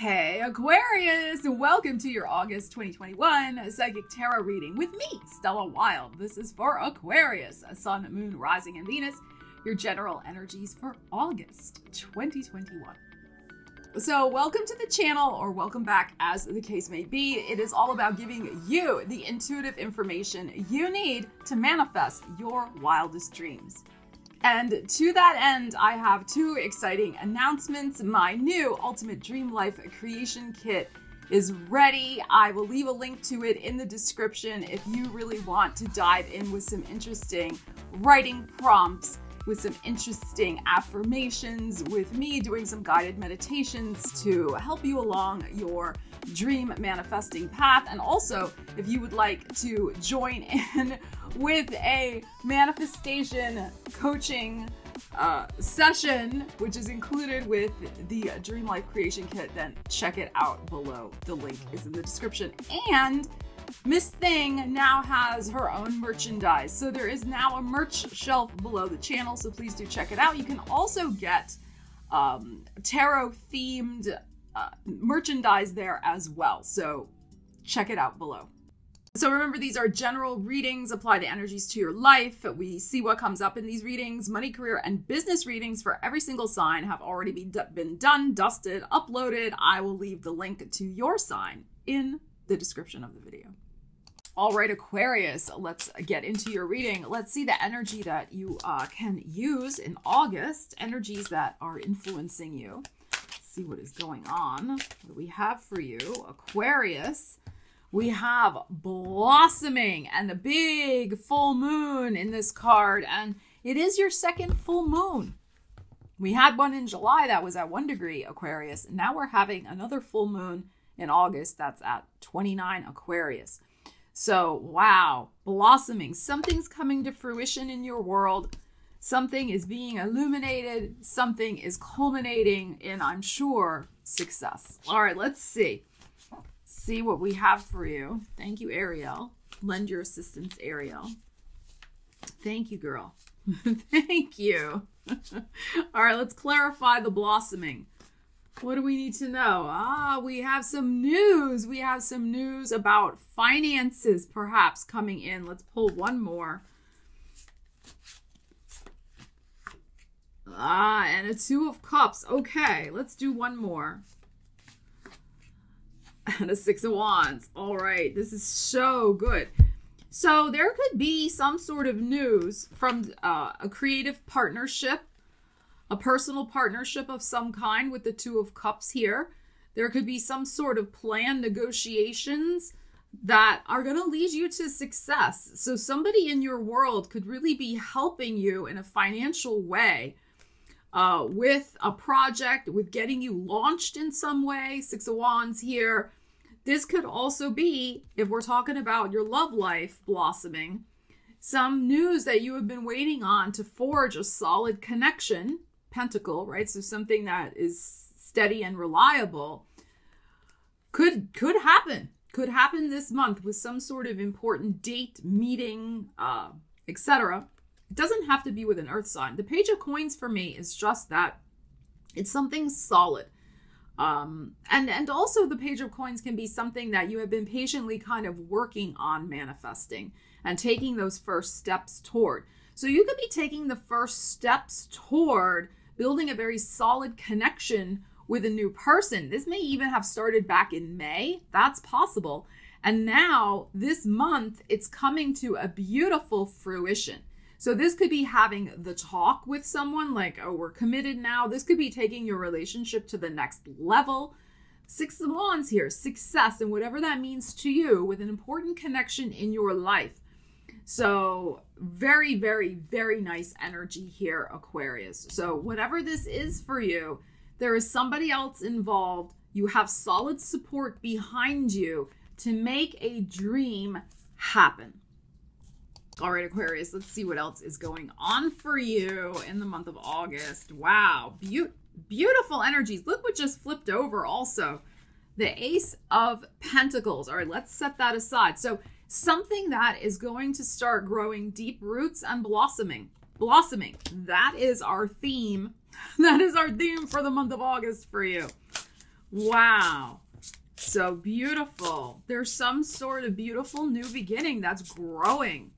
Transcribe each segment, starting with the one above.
Hey Aquarius, welcome to your August 2021 Psychic Tarot reading with me, Stella Wilde. This is for Aquarius, Sun, Moon, Rising, and Venus, your general energies for August 2021. So, welcome to the channel, or welcome back as the case may be. It is all about giving you the intuitive information you need to manifest your wildest dreams. And to that end, I have two exciting announcements. My new Ultimate Dream Life Creation Kit is ready. I will leave a link to it in the description if you really want to dive in with some interesting writing prompts, with some interesting affirmations, with me doing some guided meditations to help you along your dream manifesting path. And also, if you would like to join in with a manifestation coaching uh, session, which is included with the Dream Life Creation Kit, then check it out below. The link is in the description. And Miss Thing now has her own merchandise. So there is now a merch shelf below the channel, so please do check it out. You can also get um, tarot themed uh, merchandise there as well. So check it out below. So remember, these are general readings, apply the energies to your life. We see what comes up in these readings. Money, career, and business readings for every single sign have already been, done, dusted, uploaded. I will leave the link to your sign in the description of the video. All right, Aquarius, let's get into your reading. Let's see the energy that you uh, can use in August, energies that are influencing you. Let's see what is going on. What do we have for you? Aquarius we have blossoming and the big full moon in this card. And it is your second full moon. We had one in July that was at one degree Aquarius. And Now we're having another full moon in August that's at 29 Aquarius. So, wow, blossoming. Something's coming to fruition in your world. Something is being illuminated. Something is culminating in, I'm sure, success. All right, let's see see what we have for you. Thank you, Arielle. Lend your assistance, Arielle. Thank you, girl. Thank you. All right, let's clarify the blossoming. What do we need to know? Ah, we have some news. We have some news about finances perhaps coming in. Let's pull one more. Ah, and a two of cups. Okay, let's do one more and a six of wands. All right, this is so good. So there could be some sort of news from uh, a creative partnership, a personal partnership of some kind with the two of cups here. There could be some sort of plan negotiations that are going to lead you to success. So somebody in your world could really be helping you in a financial way uh, with a project, with getting you launched in some way. Six of Wands here. This could also be, if we're talking about your love life blossoming, some news that you have been waiting on to forge a solid connection, pentacle, right? So something that is steady and reliable could could happen. Could happen this month with some sort of important date, meeting, uh, etc. It doesn't have to be with an earth sign. The page of coins for me is just that. It's something solid. Um, and and also the page of coins can be something that you have been patiently kind of working on manifesting and taking those first steps toward. So you could be taking the first steps toward building a very solid connection with a new person. This may even have started back in May. That's possible. And now this month it's coming to a beautiful fruition. So this could be having the talk with someone like, oh, we're committed now. This could be taking your relationship to the next level. Six of Wands here, success and whatever that means to you with an important connection in your life. So, very, very, very nice energy here, Aquarius. So, whatever this is for you, there is somebody else involved. You have solid support behind you to make a dream happen. All right, Aquarius, let's see what else is going on for you in the month of August. Wow, Be beautiful energies. Look what just flipped over also. The Ace of Pentacles. All right, let's set that aside. So something that is going to start growing deep roots and blossoming. Blossoming. That is our theme. That is our theme for the month of August for you. Wow. So beautiful. There's some sort of beautiful new beginning that's growing.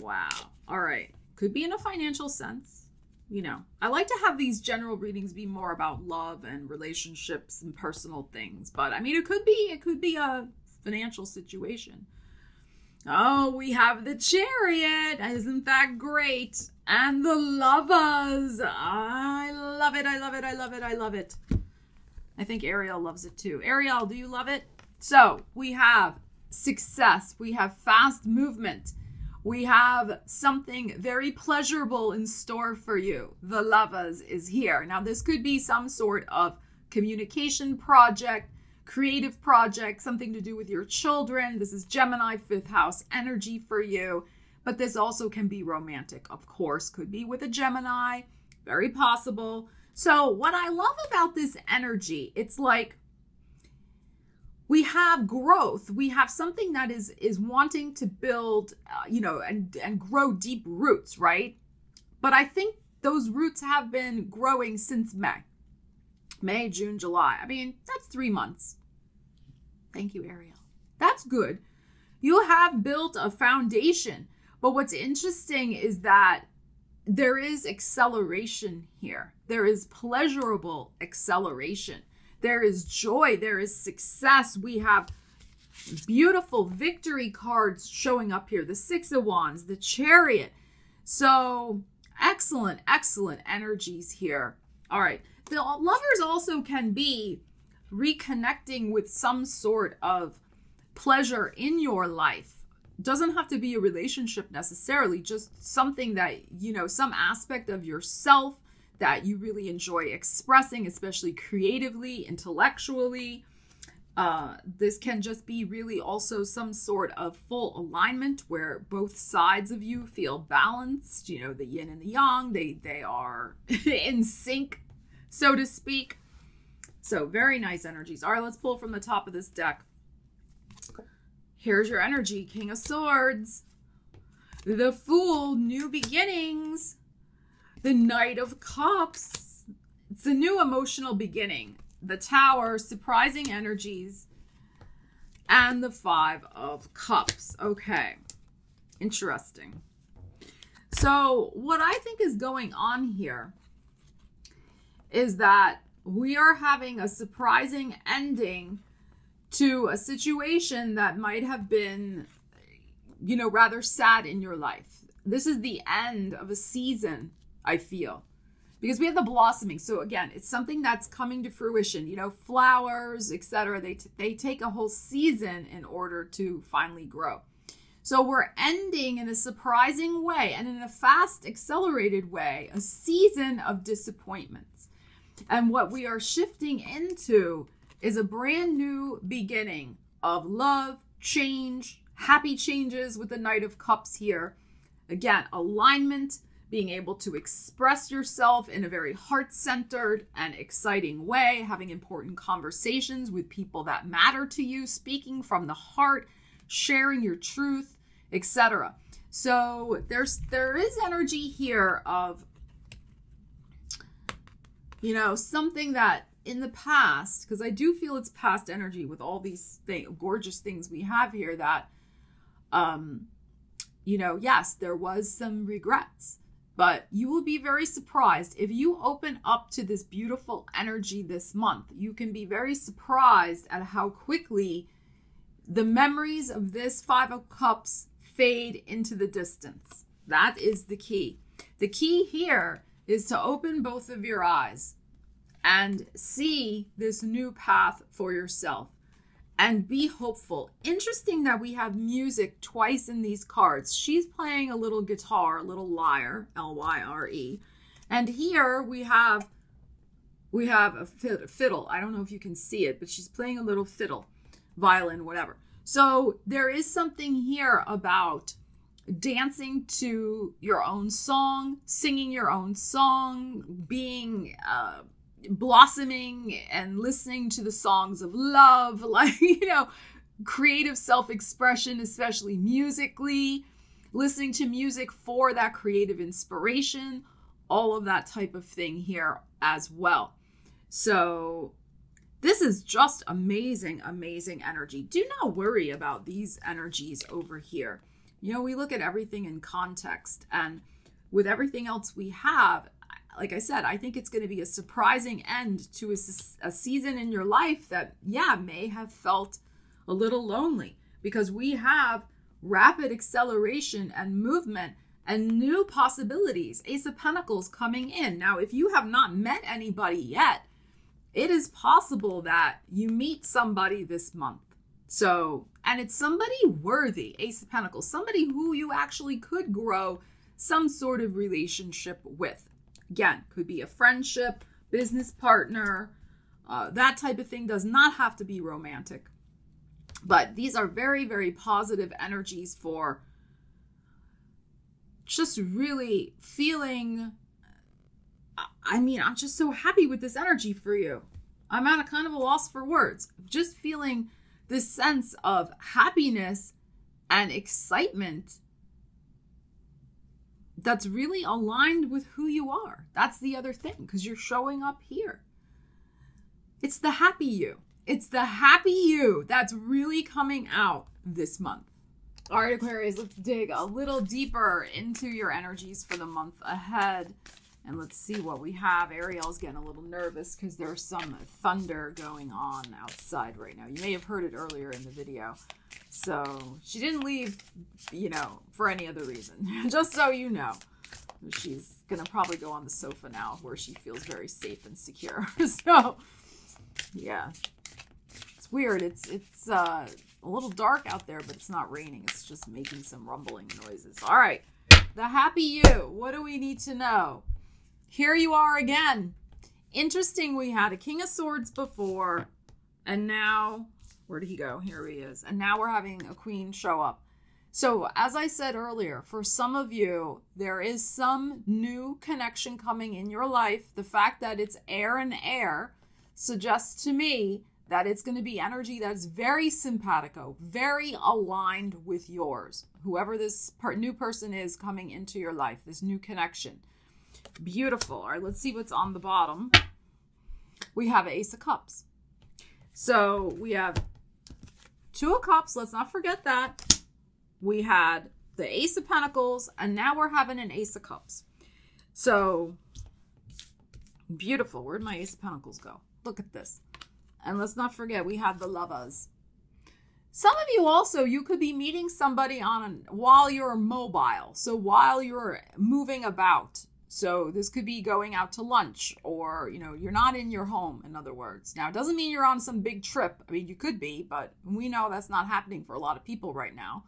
Wow. All right. Could be in a financial sense. You know, I like to have these general readings be more about love and relationships and personal things, but I mean, it could be it could be a financial situation. Oh, we have the chariot. Isn't that great? And the lovers. I love it. I love it. I love it. I love it. I think Arielle loves it too. Arielle, do you love it? So we have success. We have fast movement. We have something very pleasurable in store for you. The lovers is here. Now, this could be some sort of communication project creative project, something to do with your children. This is Gemini fifth house energy for you. But this also can be romantic, of course, could be with a Gemini, very possible. So, what I love about this energy, it's like we have growth we have something that is is wanting to build uh, you know and and grow deep roots right but i think those roots have been growing since may may june july i mean that's 3 months Thank you, Arielle. That's good. You have built a foundation. But what's interesting is that there is acceleration here. There is pleasurable acceleration. There is joy. There is success. We have beautiful victory cards showing up here the Six of Wands, the Chariot. So, excellent, excellent energies here. All right. The lovers also can be reconnecting with some sort of pleasure in your life doesn't have to be a relationship necessarily just something that you know some aspect of yourself that you really enjoy expressing especially creatively intellectually uh, this can just be really also some sort of full alignment where both sides of you feel balanced you know the yin and the yang they they are in sync so to speak so very nice energies. All right, let's pull from the top of this deck. Here's your energy, King of Swords. The Fool, New Beginnings. The Knight of Cups. It's a new emotional beginning. The Tower, surprising energies. And the Five of Cups. Okay, interesting. So, what I think is going on here is that we are having a surprising ending to a situation that might have been, you know, rather sad in your life. This is the end of a season, I feel. Because we have the blossoming. So again, it's something that's coming to fruition. You know, flowers, etc. They t- they take a whole season in order to finally grow. So we're ending in a surprising way and in a fast accelerated way a season of disappointments. And what we are shifting into is a brand new beginning of love, change, happy changes with the Knight of Cups here. Again, alignment, being able to express yourself in a very heart centered and exciting way, having important conversations with people that matter to you, speaking from the heart, sharing your truth, etc. So there's there is energy here of you know, something that in the past, because I do feel it's past energy with all these thing, gorgeous things we have here that, um, you know, yes, there was some regrets, but you will be very surprised if you open up to this beautiful energy this month. You can be very surprised at how quickly the memories of this Five of Cups fade into the distance. That is the key. The key here is to open both of your eyes and see this new path for yourself and be hopeful. Interesting that we have music twice in these cards. She's playing a little guitar, a little lyre, L Y R E. And here we have we have a fiddle. I don't know if you can see it, but she's playing a little fiddle, violin, whatever. So there is something here about dancing to your own song, singing your own song, being uh, blossoming and listening to the songs of love, like, you know, creative self expression, especially musically, listening to music for that creative inspiration, all of that type of thing here as well. So this is just amazing, amazing energy. Do not worry about these energies over here. You know, we look at everything in context, and with everything else we have, like I said, I think it's going to be a surprising end to a, a, season in your life that, yeah, may have felt a little lonely because we have rapid acceleration and movement and new possibilities. Ace of Pentacles coming in. Now, if you have not met anybody yet, it is possible that you meet somebody this month. So, and it's somebody worthy, Ace of Pentacles, somebody who you actually could grow some sort of relationship with. Again, could be a friendship, business partner, uh, that type of thing does not have to be romantic. But these are very, very positive energies for just really feeling I mean, I'm just so happy with this energy for you. I'm at a kind of a loss for words. Just feeling this sense of happiness and excitement that's really aligned with who you are. That's the other thing because you're showing up here. It's the happy you. It's the happy you that's really coming out this month. All right, Aquarius, let's dig a little deeper into your energies for the month ahead. And let's see what we have. Arielle's getting a little nervous because there's some thunder going on outside right now. You may have heard it earlier in the video. So she didn't leave, you know, for any other reason. Just so you know. She's going to probably go on the sofa now where she feels very safe and secure. so, yeah. It's weird. It's, it's uh, a little dark out there, but it's not raining. It's just making some rumbling noises. All right. The happy you. What do we need to know? Here you are again. Interesting, we had a King of Swords before, and now, where did he go? Here he is. And now we're having a Queen show up. So, as I said earlier, for some of you, there is some new connection coming in your life. The fact that it's air and air suggests to me that it's going to be energy that's very simpatico, very aligned with yours. Whoever this per- new person is coming into your life, this new connection. Beautiful. All right, let's see what's on the bottom. We have Ace of Cups. So we have Two of Cups. Let's not forget that. We had the Ace of Pentacles, and now we're having an Ace of Cups. So beautiful. Where'd my Ace of Pentacles go? Look at this. And let's not forget, we have the Lovers. Some of you also, you could be meeting somebody on while you're mobile. So while you're moving about, so this could be going out to lunch or, you know, you're not in your home, in other words. Now, it doesn't mean you're on some big trip. I mean, you could be, but we know that's not happening for a lot of people right now.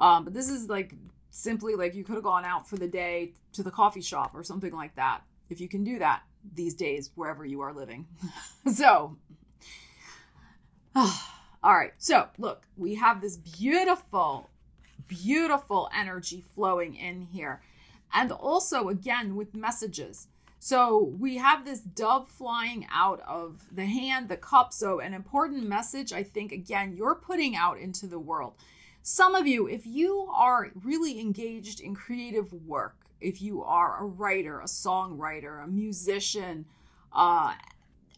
Um, but this is like simply like you could have gone out for the day to the coffee shop or something like that. If you can do that these days, wherever you are living. so, all right. So, look, we have this beautiful, beautiful energy flowing in here and also again with messages. So we have this dove flying out of the hand, the cup. So, an important message, I think, again, you're putting out into the world. Some of you, if you are really engaged in creative work, if you are a writer, a songwriter, a musician, uh,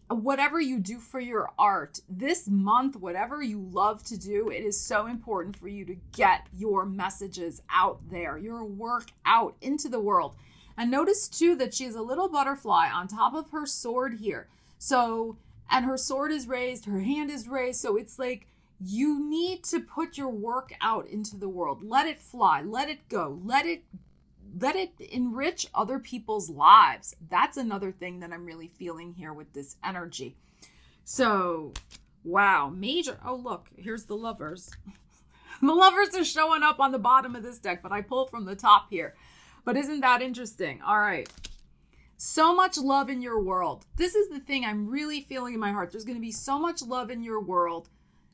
whatever you do for your art this month, whatever you love to do, it is so important for you to get your messages out there, your work out into the world. And notice too that she has a little butterfly on top of her sword here. So, and her sword is raised, her hand is raised. So it's like you need to put your work out into the world. Let it fly, let it go, let it let it enrich other people's lives. That's another thing that I'm really feeling here with this energy. So, wow, major. Oh, look, here's the lovers. the lovers are showing up on the bottom of this deck, but I pull from the top here. But isn't that interesting? All right. So much love in your world. This is the thing I'm really feeling in my heart. There's going to be so much love in your world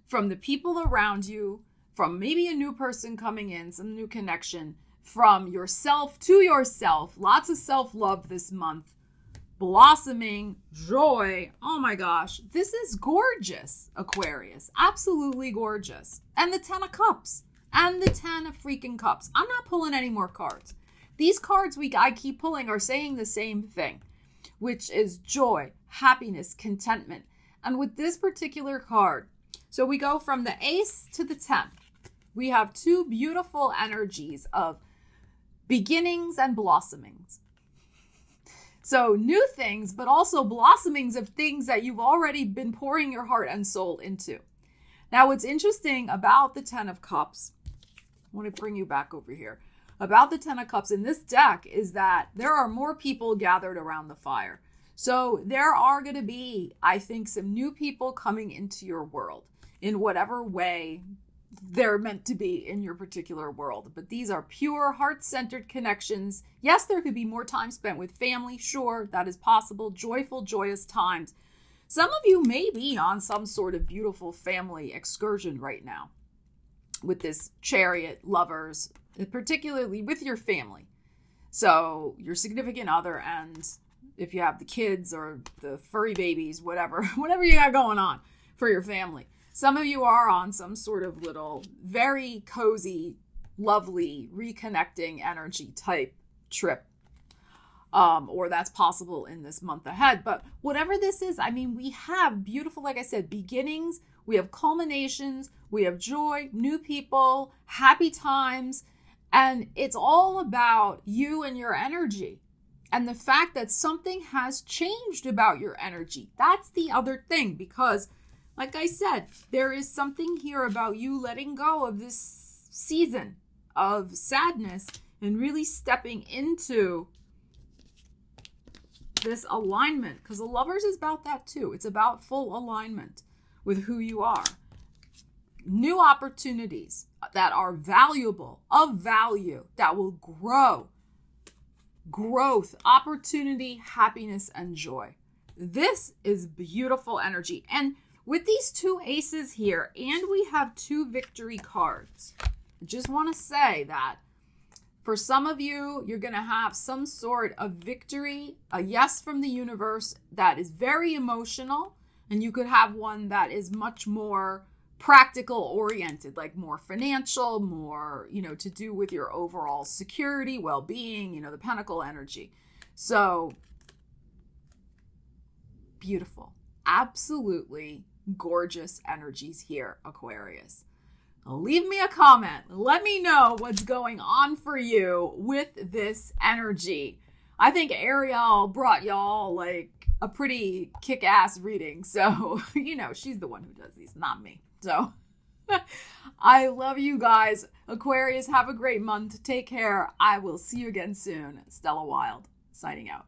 from the people around you, from maybe a new person coming in, some new connection from yourself to yourself. Lots of self love this month. Blossoming joy. Oh my gosh, this is gorgeous, Aquarius. Absolutely gorgeous. And the 10 of cups and the 10 of freaking cups. I'm not pulling any more cards. These cards we I keep pulling are saying the same thing. which is joy, happiness, contentment. And with this particular card, so we go from the ace to the 10. We have two beautiful energies of beginnings and blossomings. So, new things, but also blossomings of things that you've already been pouring your heart and soul into. Now, what's interesting about the Ten of Cups, I want to bring you back over here, about the Ten of Cups in this deck is that there are more people gathered around the fire. So, there are going to be, I think, some new people coming into your world in whatever way they're meant to be in your particular world. But these are pure, heart centered connections. Yes, there could be more time spent with family. Sure, that is possible. Joyful, joyous times. Some of you may be on some sort of beautiful family excursion right now with this chariot lovers, particularly with your family. So, your significant other, and if you have the kids or the furry babies, whatever, whatever you got going on for your family some of you are on some sort of little, very cozy, lovely, reconnecting energy type trip. Um, or that's possible in this month ahead. But whatever this is, I mean, we have beautiful, like I said, beginnings, we have culminations, we have joy, new people, happy times. And it's all about you and your energy and the fact that something has changed about your energy. That's the other thing because like I said, there is something here about you letting go of this season of sadness and really stepping into this alignment because the lovers is about that too. It's about full alignment with who you are. New opportunities that are valuable, of value, that will grow. Growth, opportunity, happiness, and joy. This is beautiful energy. And with these two aces here, and we have two victory cards, I just want to say that for some of you, you're going to have some sort of victory, a yes from the universe that is very emotional, and you could have one that is much more practical oriented, like more financial, more, you know, to do with your overall security, well being, you know, the pentacle energy. So beautiful. Absolutely gorgeous energies here, Aquarius. Leave me a comment. Let me know what's going on for you with this energy. I think Arielle brought y'all like a pretty kick ass reading. So, you know, she's the one who does these, not me. So, I love you guys. Aquarius, have a great month. Take care. I will see you again soon. Stella Wilde, signing out.